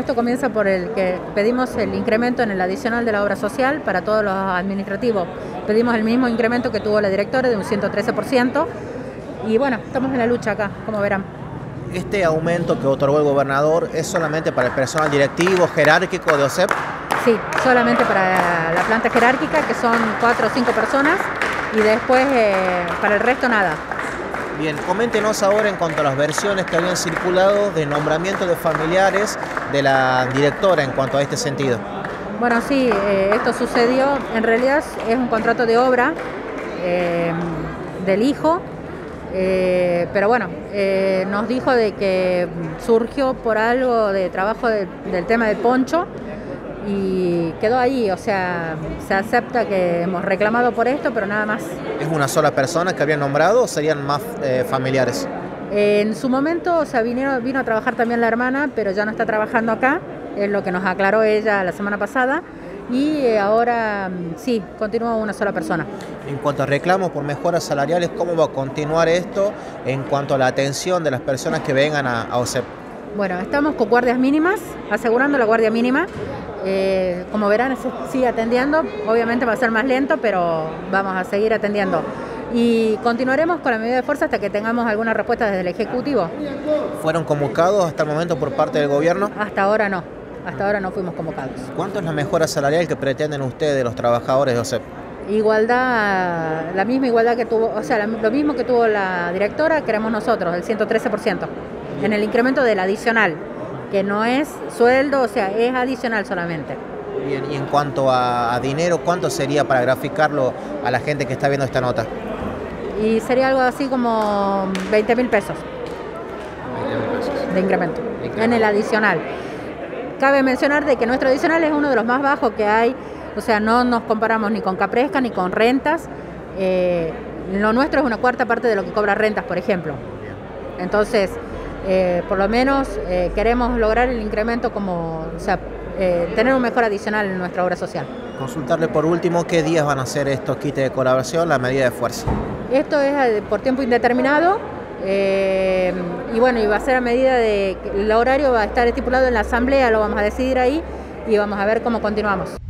Esto comienza por el que pedimos el incremento en el adicional de la obra social para todos los administrativos. Pedimos el mismo incremento que tuvo la directora de un 113% y bueno, estamos en la lucha acá, como verán. ¿Este aumento que otorgó el gobernador es solamente para el personal directivo, jerárquico de OSEP? Sí, solamente para la planta jerárquica, que son cuatro o cinco personas, y después eh, para el resto nada. Bien, coméntenos ahora en cuanto a las versiones que habían circulado de nombramiento de familiares de la directora en cuanto a este sentido. Bueno, sí, eh, esto sucedió, en realidad es un contrato de obra eh, del hijo, eh, pero bueno, nos dijo de que surgió por algo de trabajo del tema del poncho y quedó ahí, o sea, se acepta que hemos reclamado por esto, pero nada más. ¿Es una sola persona que habían nombrado o serían más eh, familiares? En su momento, o sea, vino, vino a trabajar también la hermana, pero ya no está trabajando acá, es lo que nos aclaró ella la semana pasada. Y eh, ahora mm, sí, continúa una sola persona. En cuanto a reclamos por mejoras salariales, ¿cómo va a continuar esto en cuanto a la atención de las personas que vengan a, a OSEP? Bueno, estamos con guardias mínimas, asegurando la guardia mínima. Eh, como verán, se sigue atendiendo. Obviamente va a ser más lento, pero vamos a seguir atendiendo. Y continuaremos con la medida de fuerza hasta que tengamos alguna respuesta desde el Ejecutivo. ¿Fueron convocados hasta el momento por parte del gobierno? Hasta ahora no. Hasta ahora no fuimos convocados. ¿Cuánto es la mejora salarial que pretenden ustedes, los trabajadores de OSEP? Igualdad, la misma igualdad que tuvo, o sea, lo mismo que tuvo la directora, queremos nosotros, el 113%, en el incremento del adicional que no es sueldo, o sea, es adicional solamente. Bien, y en cuanto a, dinero, ¿cuánto sería para graficarlo a la gente que está viendo esta nota? Y sería algo así como 20 mil pesos. 20 mil pesos. De incremento, en el adicional. Cabe mencionar de que nuestro adicional es uno de los más bajos que hay, o sea, no nos comparamos ni con Capresca ni con rentas. Eh, lo nuestro es una cuarta parte de lo que cobra rentas, por ejemplo. Entonces, eh, por lo menos eh, queremos lograr el incremento como, o sea, eh, tener un mejor adicional en nuestra obra social. Consultarle por último qué días van a ser estos kits de colaboración, la medida de fuerza. Esto es por tiempo indeterminado y bueno, y va a ser a medida de el horario va a estar estipulado en la asamblea, lo vamos a decidir ahí y vamos a ver cómo continuamos.